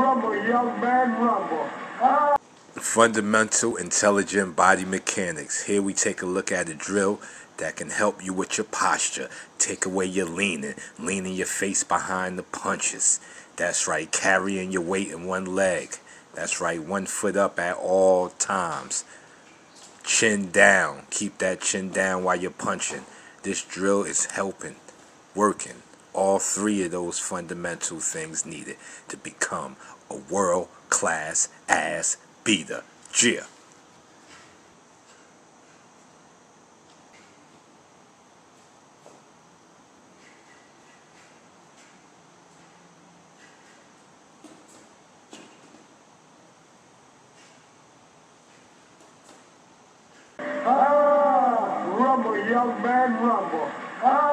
a young man rumble. Ah. Fundamental Intelligent Body Mechanics. Here we take a look at a drill that can help you with your posture. Take away your leaning, leaning your face behind the punches. That's right, carrying your weight in one leg. That's right, one foot up at all times. Chin down. Keep that chin down while you're punching. This drill is helping, working all three of those fundamental things needed to become a world class ass beater. Cheer. Ah, rumble, young man, rumble. Ah.